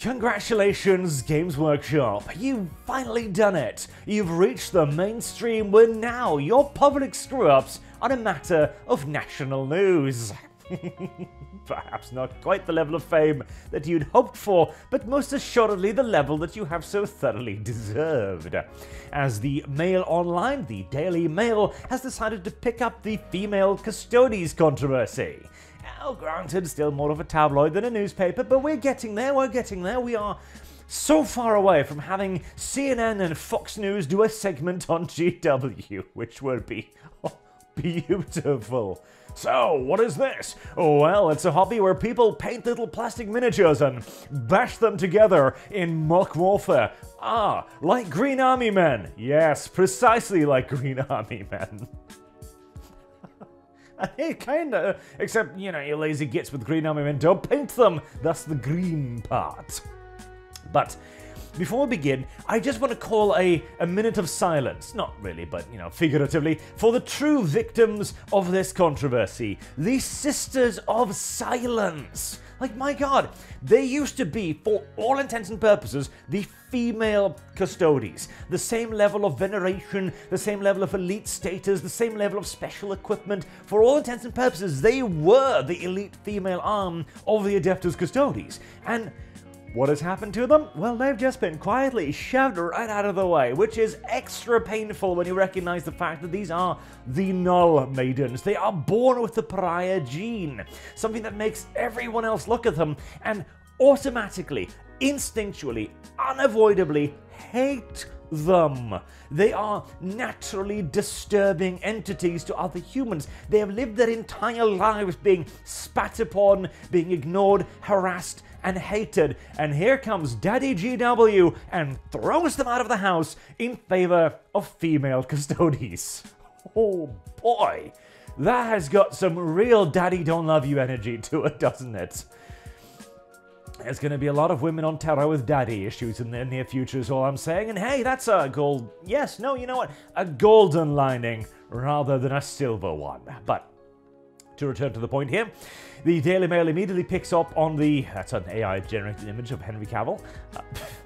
Congratulations, Games Workshop! You've finally done it! You've reached the mainstream where now your public screw ups are a matter of national news. Perhaps not quite the level of fame that you'd hoped for, but most assuredly the level that you have so thoroughly deserved. As the Mail Online, the Daily Mail, has decided to pick up the female custodes controversy. Now, granted, still more of a tabloid than a newspaper, but we're getting there, we're getting there. We are so far away from having CNN and Fox News do a segment on GW, which would be oh, beautiful. So, what is this? Well, it's a hobby where people paint little plastic miniatures and bash them together in mock warfare. Ah, like Green Army Men. Yes, precisely like Green Army Men. Hey, kinda. Except, you know, you lazy gits with green army men don't paint them. That's the green part. But before we begin, I just want to call a, a minute of silence, not really, but you know, figuratively, for the true victims of this controversy, the Sisters of Silence. Like, my god, they used to be, for all intents and purposes, the female custodes. The same level of veneration, the same level of elite status, the same level of special equipment. For all intents and purposes, they were the elite female arm of the Adeptus Custodes. And what has happened to them? Well, they've just been quietly shoved right out of the way, which is extra painful when you recognize the fact that these are the Null Maidens. They are born with the pariah gene, something that makes everyone else look at them and automatically, instinctually, unavoidably hate them. They are naturally disturbing entities to other humans. They have lived their entire lives being spat upon, being ignored, harassed, and hated. And here comes Daddy GW and throws them out of the house in favor of female custodes. Oh boy, that has got some real daddy don't love you energy to it, doesn't it? There's going to be a lot of women on Terra with daddy issues in the near future, is all I'm saying. And hey, that's a gold. Yes, no, you know what? A golden lining rather than a silver one. But to return to the point here, the Daily Mail immediately picks up on the. That's an AI generated image of Henry Cavill. Uh,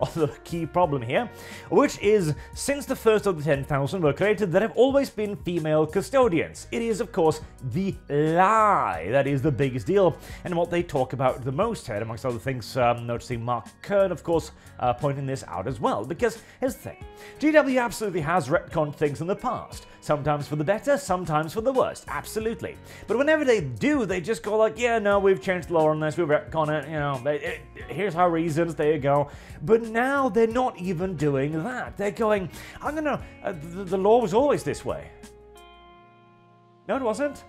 of the key problem here, which is since the first of the 10,000 were created, there have always been female custodians. It is, of course, the lie that is the biggest deal, and what they talk about the most here, amongst other things, um, noticing Mark Kern, of course, uh, pointing this out as well. Because here's the thing GW absolutely has retconned things in the past. Sometimes for the better, sometimes for the worst, absolutely. But whenever they do, they just go like, yeah, no, we've changed the lore on this, we've retconned it, you know, it, here's our reasons, there you go. But now they're not even doing that. They're going, I'm gonna, uh, the, the lore was always this way. No, it wasn't.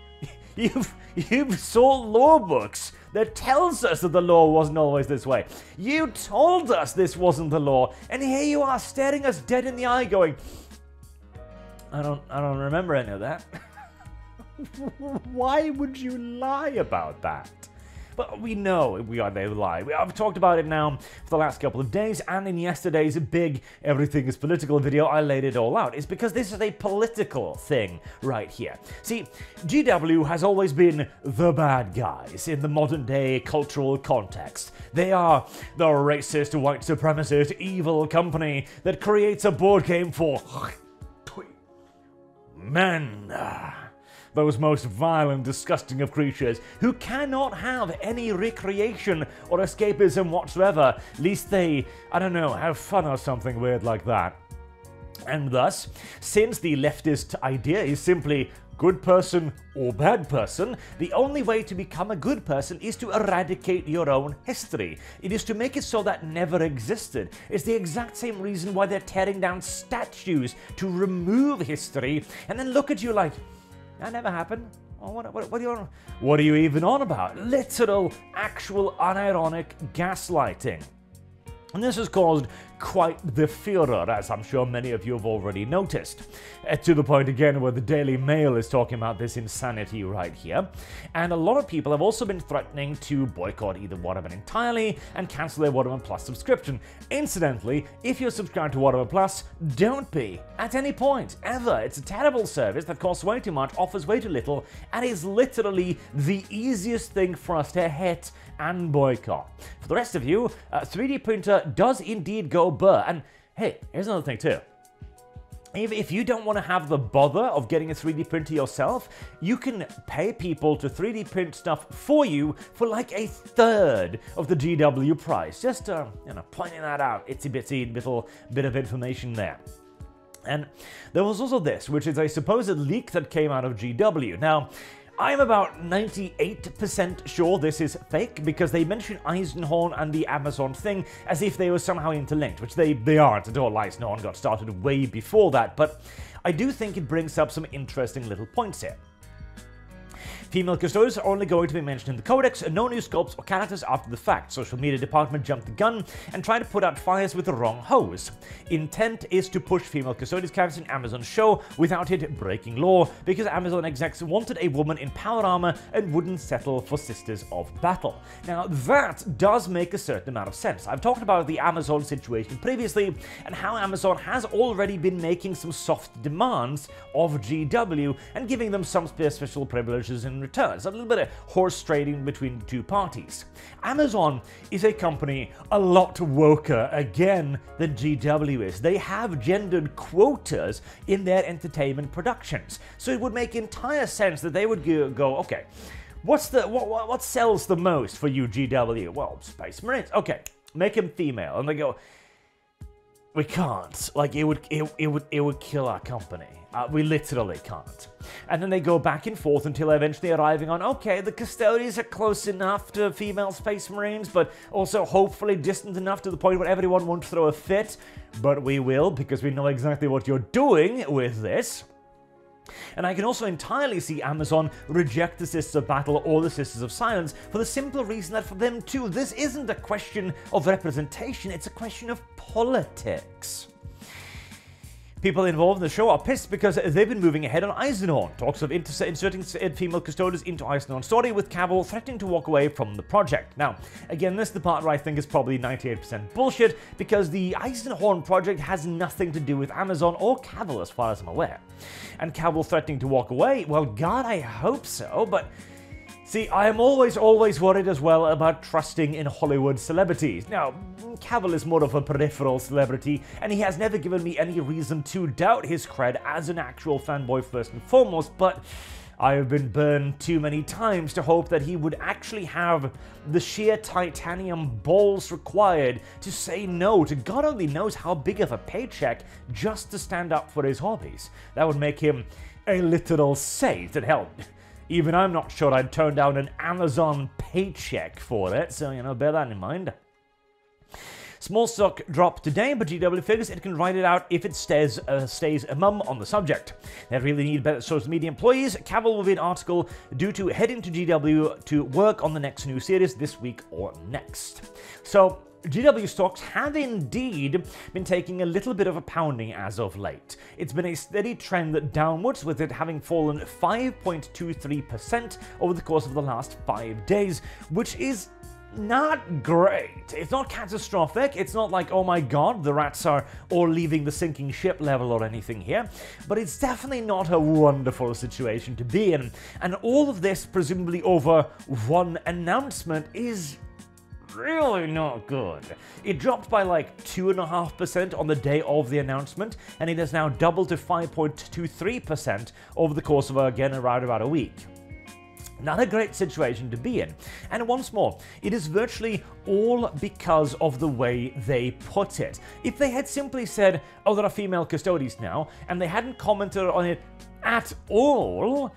you've, you've sold lore books that tells us that the lore wasn't always this way. You told us this wasn't the lore, and here you are staring us dead in the eye going, I don't I don't remember any of that. Why would you lie about that? But we know we are they lie. We, I've talked about it now for the last couple of days, and in yesterday's big Everything is Political video, I laid it all out. It's because this is a political thing right here. See, GW has always been the bad guys in the modern day cultural context. They are the racist, white supremacist, evil company that creates a board game for men. Those most vile and disgusting of creatures who cannot have any recreation or escapism whatsoever, lest they, I don't know, have fun or something weird like that. And thus, since the leftist idea is simply good person or bad person, the only way to become a good person is to eradicate your own history. It is to make it so that never existed. It's the exact same reason why they're tearing down statues to remove history and then look at you like, that never happened. Oh, what, what, what, are you on? What are you even on about? Literal, actual, unironic gaslighting. And this has caused quite the furor, as I'm sure many of you have already noticed. Uh, to the point again where the Daily Mail is talking about this insanity right here. And a lot of people have also been threatening to boycott either Warhammer entirely and cancel their Warhammer Plus subscription. Incidentally, if you're subscribed to Warhammer Plus, don't be. At any point, ever. It's a terrible service that costs way too much, offers way too little, and is literally the easiest thing for us to hit and boycott. For the rest of you, uh, 3D printer does indeed go burr. And hey, here's another thing too. If, if you don't want to have the bother of getting a 3D printer yourself, you can pay people to 3D print stuff for you for like a third of the GW price. Just, uh, you know, pointing that out. Itsy bitsy little bit of information there. And there was also this, which is a supposed leak that came out of GW. Now, I'm about 98% sure this is fake because they mention Eisenhorn and the Amazon thing as if they were somehow interlinked, which they, they aren't at all. Eisenhorn got started way before that, but I do think it brings up some interesting little points here. Female custodians are only going to be mentioned in the codex, and no new sculpts or characters after the fact. Social media department jumped the gun and tried to put out fires with the wrong hose. Intent is to push female custodians characters in Amazon's show without it breaking law, because Amazon execs wanted a woman in power armor and wouldn't settle for Sisters of Battle. Now, that does make a certain amount of sense. I've talked about the Amazon situation previously, and how Amazon has already been making some soft demands of GW and giving them some special privileges in return. a little bit of horse trading between the two parties. Amazon is a company a lot woker again than GW is. They have gendered quotas in their entertainment productions. So it would make entire sense that they would go, okay, what's the what, what sells the most for you GW? Well, Space Marines. Okay, make him female. And they go, we can't. Like it would it, it would it would kill our company. Uh, we literally can't. And then they go back and forth until eventually arriving on okay, the custodians are close enough to female space marines, but also hopefully distant enough to the point where everyone won't throw a fit. But we will because we know exactly what you're doing with this. And I can also entirely see Amazon reject the Sisters of Battle or the Sisters of Silence for the simple reason that for them too, this isn't a question of representation, it's a question of politics. People involved in the show are pissed because they've been moving ahead on Eisenhorn. Talks of inserting uh, female custodians into Eisenhorn's story, with Cavill threatening to walk away from the project. Now, again, this is the part where I think is probably 98% bullshit, because the Eisenhorn project has nothing to do with Amazon or Cavill, as far as I'm aware. And Cavill threatening to walk away? Well, God, I hope so, but See, I am always, always worried as well about trusting in Hollywood celebrities. Now, Cavill is more of a peripheral celebrity, and he has never given me any reason to doubt his cred as an actual fanboy first and foremost, but I have been burned too many times to hope that he would actually have the sheer titanium balls required to say no to God only knows how big of a paycheck just to stand up for his hobbies. That would make him a literal saint and hell. Even I'm not sure I'd turn down an Amazon paycheck for it, so, you know, bear that in mind. Small stock drop today, but GW figures it can ride it out if it stays, uh, stays a mum on the subject. They really need better social media employees. Cavill will be an article due to heading to GW to work on the next new series this week or next. So GW stocks have indeed been taking a little bit of a pounding as of late. It's been a steady trend downwards, with it having fallen 5.23% over the course of the last five days, which is not great. It's not catastrophic. It's not like, oh my god, the rats are all leaving the sinking ship level or anything here. But it's definitely not a wonderful situation to be in. And all of this, presumably over one announcement, is really not good. It dropped by like 2.5% on the day of the announcement, and it has now doubled to 5.23% over the course of, again, around about a week. Not a great situation to be in. And once more, it is virtually all because of the way they put it. If they had simply said, oh, there are female custodians now, and they hadn't commented on it at all,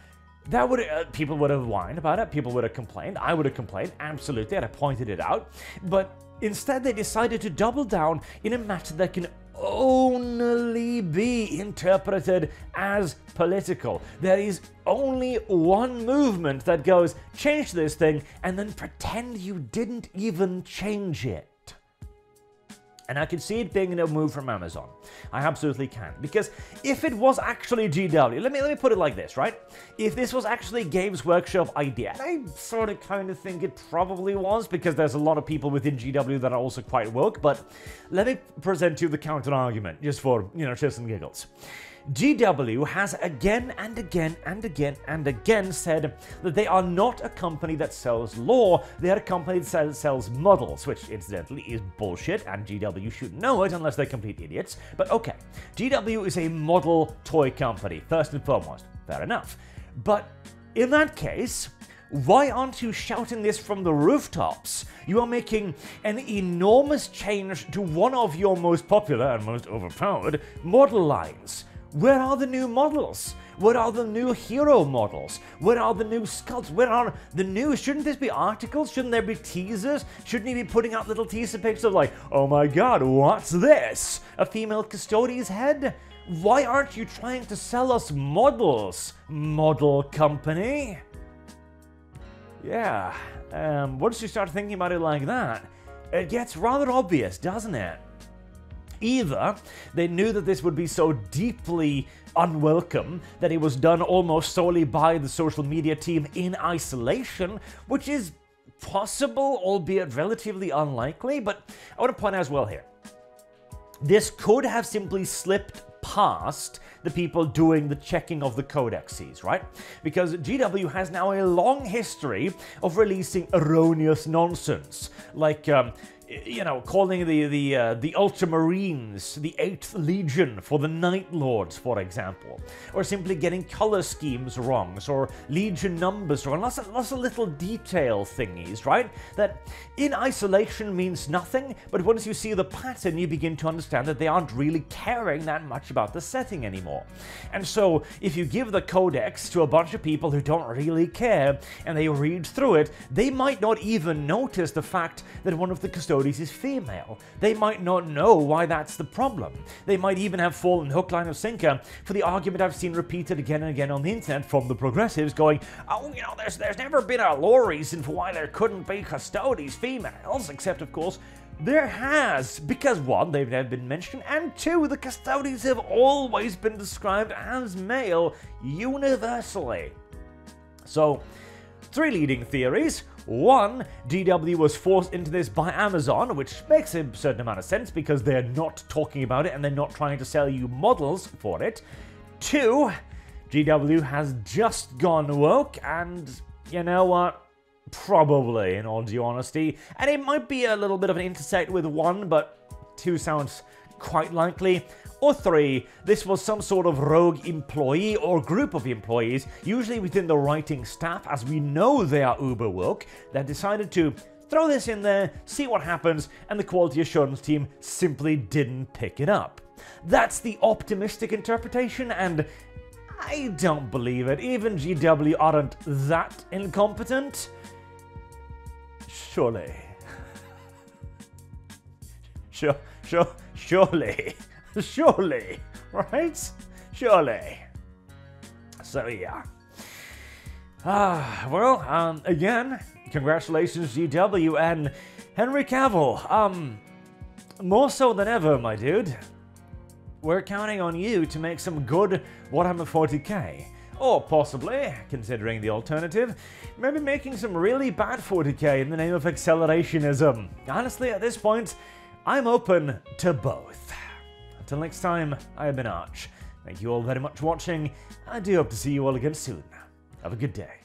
that would uh, people would have whined about it. People would have complained. I would have complained. Absolutely, and I pointed it out. But instead, they decided to double down in a matter that can only be interpreted as political. There is only one movement that goes, change this thing, and then pretend you didn't even change it. And I can see it being a move from Amazon. I absolutely can. Because if it was actually GW, let me let me put it like this, right? If this was actually Games Workshop idea, and I sort of kind of think it probably was, because there's a lot of people within GW that are also quite woke, but let me present you the counter argument, just for, you know, shits and giggles. GW has again and again and again and again said that they are not a company that sells lore, they are a company that sells models, which incidentally is bullshit, and GW should know it unless they're complete idiots. But okay, GW is a model toy company, first and foremost. Fair enough. But in that case, why aren't you shouting this from the rooftops? You are making an enormous change to one of your most popular and most overpowered model lines. Where are the new models? Where are the new hero models? Where are the new sculpts? Where are the new? Shouldn't this be articles? Shouldn't there be teasers? Shouldn't he be putting out little teaser pictures of like, oh my god, what's this? A female custodian's head? Why aren't you trying to sell us models, model company? Yeah, um, once you start thinking about it like that, it gets rather obvious, doesn't it? Either they knew that this would be so deeply unwelcome that it was done almost solely by the social media team in isolation, which is possible, albeit relatively unlikely, but I want to point out as well here. This could have simply slipped past the people doing the checking of the codexes, right? Because GW has now a long history of releasing erroneous nonsense, like um, you know, calling the the uh, the Ultramarines the Eighth Legion for the Night Lords, for example, or simply getting color schemes wrong, or Legion numbers wrong. Lots of, lots of little detail thingies, right? That in isolation means nothing, but once you see the pattern, you begin to understand that they aren't really caring that much about the setting anymore. And so, if you give the codex to a bunch of people who don't really care, and they read through it, they might not even notice the fact that one of the custodians is female. They might not know why that's the problem. They might even have fallen hook, line, or sinker for the argument I've seen repeated again and again on the internet from the progressives going, oh, you know, there's, there's never been a lore reason for why there couldn't be custodes females, except, of course, there has, because one, they've never been mentioned, and two, the custodians have always been described as male universally. So, three leading theories. One, GW was forced into this by Amazon, which makes a certain amount of sense because they're not talking about it and they're not trying to sell you models for it. Two, GW has just gone woke, and you know what? Probably, in all due honesty. And it might be a little bit of an intersect with one, but two sounds quite likely. Or three, this was some sort of rogue employee or group of employees, usually within the writing staff, as we know they are uber woke, that decided to throw this in there, see what happens, and the quality assurance team simply didn't pick it up. That's the optimistic interpretation, and I don't believe it. Even GW aren't that incompetent. Surely. Sure, sure, surely. Surely, right? Surely. So yeah. Ah, well, um, again, congratulations GW and Henry Cavill. Um, more so than ever, my dude. We're counting on you to make some good Warhammer 40k. Or possibly, considering the alternative, maybe making some really bad 40k in the name of accelerationism. Honestly, at this point, I'm open to both. Until next time, I have been Arch. Thank you all very much for watching, I do hope to see you all again soon. Have a good day.